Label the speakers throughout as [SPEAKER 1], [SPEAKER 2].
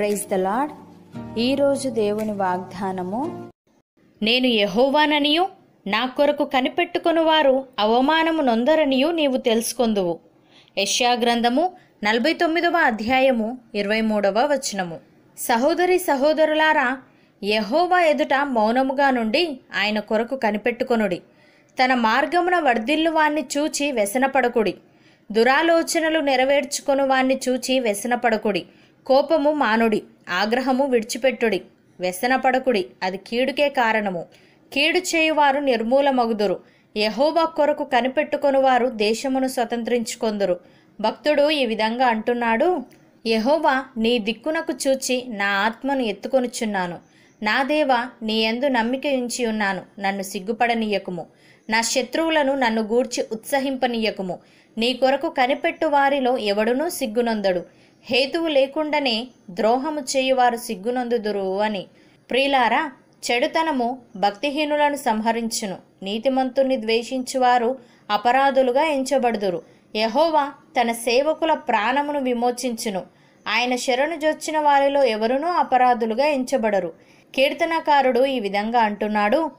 [SPEAKER 1] Praise the lord ఈరోజు దేవుని వాగ్దానము
[SPEAKER 2] నేను యెహోవాననియు నా కొరకు కనిపెట్టుకుని వారు అవమానము నొందరనియు నీవు తెలుసుకొందువు. యష్యా గ్రంథము నలభై తొమ్మిదవ అధ్యాయము ఇరవై మూడవ వచనము. సహోదరి సహోదరులారా యహోవా ఎదుట మౌనముగా నుండి ఆయన కొరకు కనిపెట్టుకొనుడి. తన మార్గమున వర్ధిల్లు వాణ్ణి చూచి వ్యసనపడకుడి. దురాలోచనలు నెరవేర్చుకుని వాణ్ణి చూచి వ్యసనపడకుడి. కోపము మానుడి ఆగ్రహము విడిచిపెట్టుడి వ్యసనపడకుడి అది కీడుకే కారణము. కీడు చేయువారు నిర్మూలమగుదురు. యహోబా కొరకు కనిపెట్టుకొని వారు దేశమును స్వతంత్రించుకొందురు. భక్తుడు ఈ విధంగా అంటున్నాడు యహోవా నీ దిక్కునకు చూచి నా ఆత్మను ఎత్తుకొనుచున్నాను. నా దేవ నీ యందు నమ్మిక ఉంచి ఉన్నాను. నన్ను సిగ్గుపడనీయకుము. నా శత్రువులను నన్ను గూర్చి ఉత్సహింపనీయకుము. నీ కొరకు కనిపెట్టు వారిలో ఎవడునూ సిగ్గునొందడు. హేతువు లేకుండానే ద్రోహము చేయువారు సిగ్గునందుదురు అని. ప్రియులారా చెడుతనము భక్తిహీనులను సంహరించును. నీతిమంతుణ్ణి ద్వేషించువారు అపరాధులుగా ఎంచబడుదురు. యహోవా తన సేవకుల ప్రాణమును విమోచించును. ఆయన శరణు జొచ్చిన వారిలో ఎవరునూ అపరాధులుగా ఎంచబడరు. కీర్తనకారుడు ఈ విధంగా అంటున్నాడు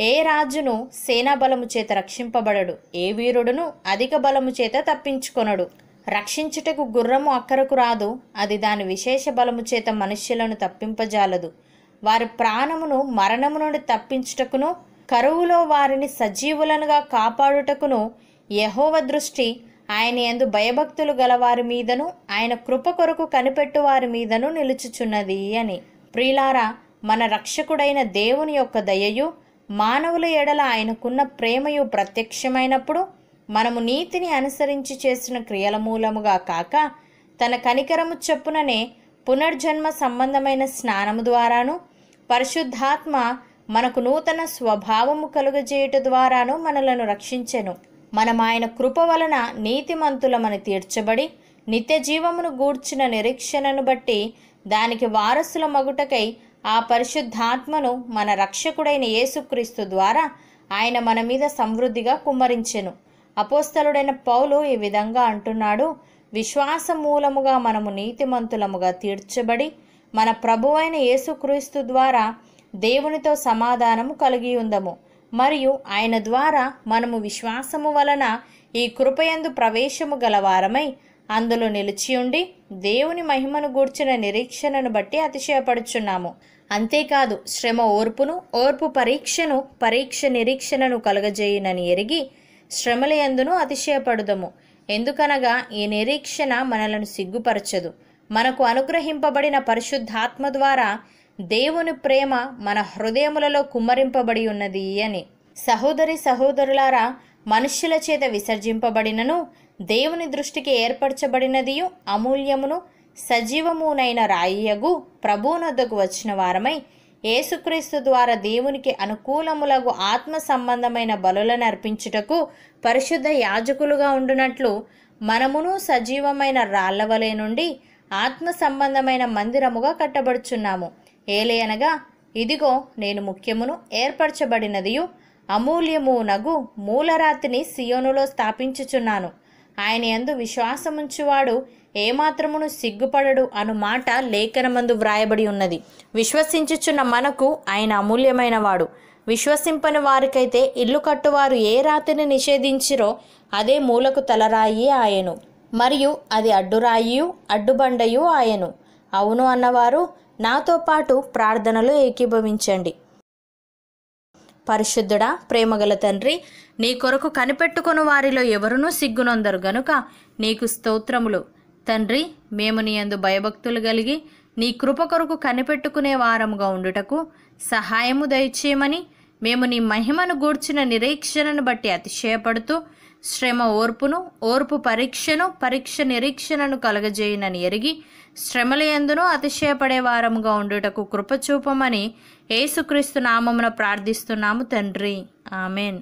[SPEAKER 2] ఏ రాజును సేనాబలము చేత రక్షింపబడడు ఏ వీరుడును అధిక బలము చేత తప్పించుకొనడు. రక్షించుటకు గుర్రము అక్కరకు రాదు అది దాని విశేష బలము చేత మనుష్యులను తప్పింపజాలదు. వారి ప్రాణమును మరణము నుండి తప్పించుటకును కరువులో వారిని సజీవులనుగా కాపాడుటకును యహోవ దృష్టి ఆయన యందు భయభక్తులు గలవారి మీదను ఆయన కృప కొరకు కనిపెట్టు వారి మీదను నిలుచుచున్నది అని. ప్రియులారా మన రక్షకుడైన దేవుని యొక్క దయయు మానవుల ఎడల ఆయనకున్న ప్రేమయు ప్రత్యక్షమైనప్పుడు మనము నీతిని అనుసరించి చేసిన క్రియల మూలముగా కాక తన కనికరము చొప్పుననే పునర్జన్మ సంబంధమైన స్నానము ద్వారాను పరిశుద్ధాత్మ మనకు నూతన స్వభావము కలుగజేయుట ద్వారాను మనలను రక్షించెను. మనం ఆయన కృప వలన నీతిమంతులమని తీర్చబడి నిత్య జీవమును గూర్చిన నిరీక్షణను బట్టి దానికి వారసుల మగుటకై ఆ పరిశుద్ధాత్మను మన రక్షకుడైన యేసుక్రీస్తు ద్వారా ఆయన మన మీద సమృద్ధిగా కుమ్మరించెను. అపోస్తలుడైన పౌలు ఈ విధంగా అంటున్నాడు విశ్వాసమూలముగా మనము నీతిమంతులముగా తీర్చబడి మన ప్రభువైన యేసుక్రీస్తు ద్వారా దేవునితో సమాధానము కలిగి ఉందము. మరియు ఆయన ద్వారా మనము విశ్వాసము వలన ఈ కృపయందు ప్రవేశము గలవారమై అందులో నిలిచియుండి దేవుని మహిమను గూర్చిన నిరీక్షణను బట్టి అతిశయపడుచున్నాము. అంతేకాదు శ్రమ ఓర్పును ఓర్పు పరీక్షను పరీక్ష నిరీక్షణను కలుగజేయునని ఎరిగి శ్రమల యందును అతిశయపడుదము. ఎందుకనగా ఈ నిరీక్షణ మనలను సిగ్గుపరచదు. మనకు అనుగ్రహింపబడిన పరిశుద్ధాత్మ ద్వారా దేవుని ప్రేమ మన హృదయములలో కుమ్మరింపబడి ఉన్నది అని. సహోదరి సహోదరులారా మనుష్యుల చేత విసర్జింపబడినను దేవుని దృష్టికి ఏర్పరచబడినదియు అమూల్యమును సజీవమునైన రాయియగు ప్రభువునొద్దకు వచ్చిన వారమై యేసుక్రీస్తు ద్వారా దేవునికి అనుకూలములగు ఆత్మ సంబంధమైన బలులను అర్పించుటకు పరిశుద్ధ యాజకులుగా ఉండునట్లు మనమును సజీవమైన రాళ్ళవలే నుండి ఆత్మ సంబంధమైన మందిరముగా కట్టబడుచున్నాము. ఏలయనగా ఇదిగో నేను ముఖ్యమును ఏర్పరచబడినదియు అమూల్యము నగు మూలరాతిని సియోనులో స్థాపించుచున్నాను. ఆయన ఎందు విశ్వాసముంచువాడు ఏమాత్రమును సిగ్గుపడడు అను మాట లేఖనమందు వ్రాయబడి ఉన్నది. విశ్వసించుచున్న మనకు ఆయన అమూల్యమైన వాడు. విశ్వసింపని వారికైతే ఇల్లు కట్టువారు ఏ రాతిని నిషేధించిరో అదే మూలకు తలరాయి ఆయను. మరియు అది అడ్డురాయియు అడ్డుబండయు ఆయను. అవును అన్నవారు నాతో పాటు ప్రార్థనలు ఏకీభవించండి. పరిశుద్ధుడా ప్రేమగల తండ్రి నీ కొరకు కనిపెట్టుకుని వారిలో ఎవరునూ సిగ్గునొందరు గనుక నీకు స్తోత్రములు. తండ్రి మేము నీ అందు భయభక్తులు కలిగి నీ కృప కొరకు కనిపెట్టుకునే వారముగా ఉండుటకు సహాయము దయచేయమని మేము నీ మహిమను గూర్చిన నిరీక్షణను బట్టి అతిశయపడుతూ శ్రమ ఓర్పును ఓర్పు పరీక్షను పరీక్ష నిరీక్షణను కలగజేయునని ఎరిగి శ్రమల ఎందునూ అతిశయపడే వారముగా ఉండుటకు కృపచూపమని యేసుక్రీస్తు నామమున ప్రార్థిస్తున్నాము తండ్రి. ఆమెన్.